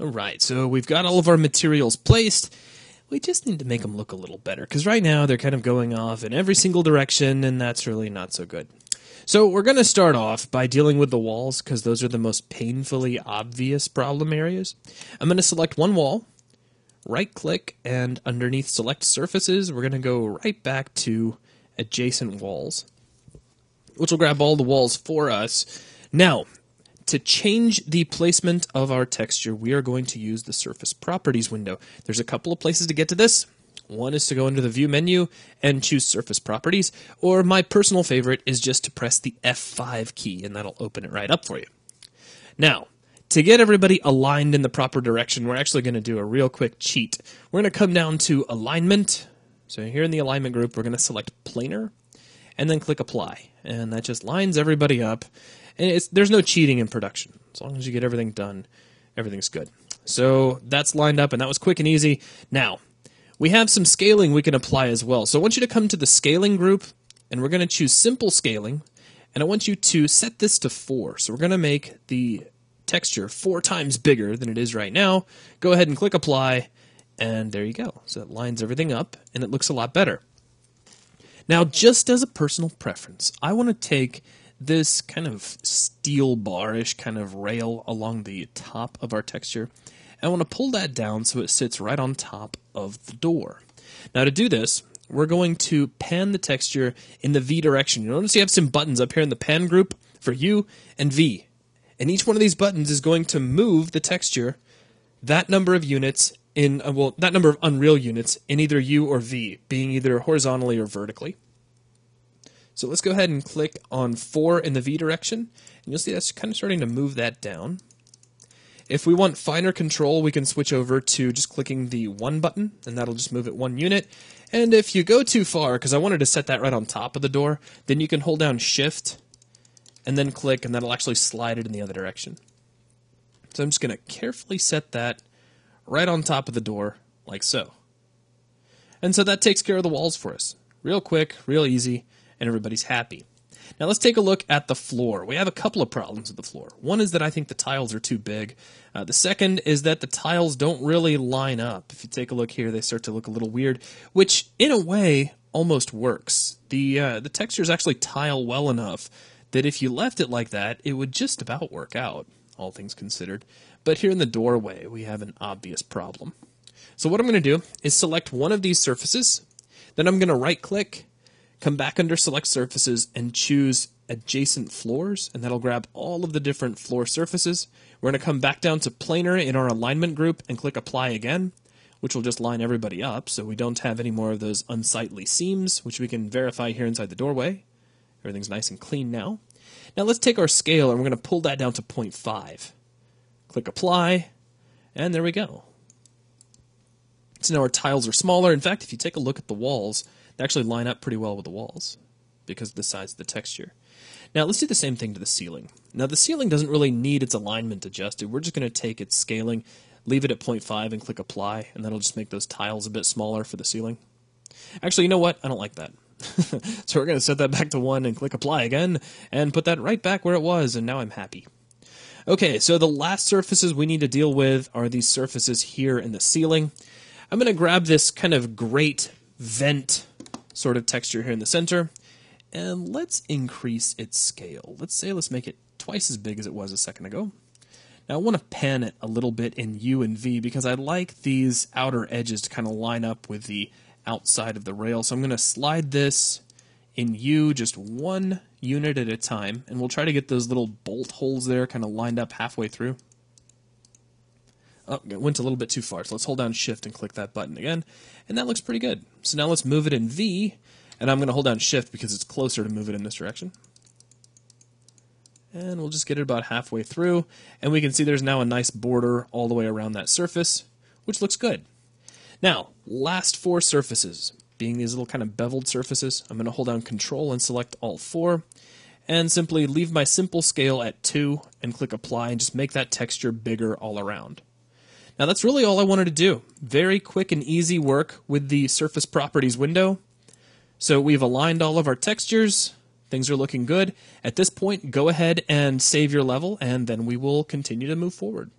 Alright, so we've got all of our materials placed. We just need to make them look a little better, because right now they're kind of going off in every single direction, and that's really not so good. So we're going to start off by dealing with the walls, because those are the most painfully obvious problem areas. I'm going to select one wall, right click, and underneath select surfaces, we're going to go right back to adjacent walls, which will grab all the walls for us. Now, to change the placement of our texture, we are going to use the surface properties window. There's a couple of places to get to this. One is to go into the view menu and choose surface properties, or my personal favorite is just to press the F5 key and that'll open it right up for you. Now, to get everybody aligned in the proper direction, we're actually going to do a real quick cheat. We're going to come down to alignment. So here in the alignment group, we're going to select planar and then click apply. And that just lines everybody up. And there's no cheating in production. As long as you get everything done, everything's good. So that's lined up and that was quick and easy. Now, we have some scaling we can apply as well. So I want you to come to the scaling group and we're going to choose simple scaling. And I want you to set this to 4. So we're going to make the texture four times bigger than it is right now. Go ahead and click apply, and there you go. So it lines everything up, and it looks a lot better. Now, just as a personal preference, I want to take this kind of steel barish kind of rail along the top of our texture. And I want to pull that down so it sits right on top of the door. Now to do this, we're going to pan the texture in the V direction. You'll notice you have some buttons up here in the pan group for U and V. And each one of these buttons is going to move the texture that number of units in, uh, well, that number of Unreal units in either U or V, being either horizontally or vertically. So let's go ahead and click on 4 in the V direction, and you'll see that's kind of starting to move that down. If we want finer control, we can switch over to just clicking the 1 button, and that'll just move it one unit. And if you go too far, because I wanted to set that right on top of the door, then you can hold down Shift and then click, and that'll actually slide it in the other direction. So I'm just going to carefully set that right on top of the door, like so. And so that takes care of the walls for us. Real quick, real easy, and everybody's happy. Now let's take a look at the floor. We have a couple of problems with the floor. One is that I think the tiles are too big. Uh, the second is that the tiles don't really line up. If you take a look here, they start to look a little weird, which in a way almost works. The uh, the textures actually tile well enough that if you left it like that, it would just about work out, all things considered. But here in the doorway, we have an obvious problem. So what I'm going to do is select one of these surfaces, then I'm going to right click, come back under select surfaces and choose adjacent floors, and that'll grab all of the different floor surfaces. We're going to come back down to planar in our alignment group and click apply again, which will just line everybody up so we don't have any more of those unsightly seams, which we can verify here inside the doorway. Everything's nice and clean now. Now let's take our scale and we're going to pull that down to 0.5. Click apply, and there we go. So now our tiles are smaller. In fact, if you take a look at the walls, they actually line up pretty well with the walls because of the size of the texture. Now let's do the same thing to the ceiling. Now the ceiling doesn't really need its alignment adjusted. We're just going to take its scaling, leave it at 0.5 and click apply, and that'll just make those tiles a bit smaller for the ceiling. Actually, you know what? I don't like that. so we're going to set that back to 1 and click apply again and put that right back where it was and now I'm happy. Okay, so the last surfaces we need to deal with are these surfaces here in the ceiling. I'm going to grab this kind of grate vent sort of texture here in the center and let's increase its scale. Let's say let's make it twice as big as it was a second ago. Now I want to pan it a little bit in U and V because I like these outer edges to kind of line up with the outside of the rail. So I'm going to slide this in U just one unit at a time, and we'll try to get those little bolt holes there kind of lined up halfway through. Oh, it went a little bit too far, so let's hold down Shift and click that button again, and that looks pretty good. So now let's move it in V, and I'm going to hold down Shift because it's closer to move it in this direction. And we'll just get it about halfway through, and we can see there's now a nice border all the way around that surface, which looks good. Now, last four surfaces, being these little kind of beveled surfaces, I'm going to hold down Control and select all four, and simply leave my simple scale at 2 and click Apply and just make that texture bigger all around. Now that's really all I wanted to do. Very quick and easy work with the Surface Properties window. So we've aligned all of our textures. Things are looking good. At this point, go ahead and save your level, and then we will continue to move forward.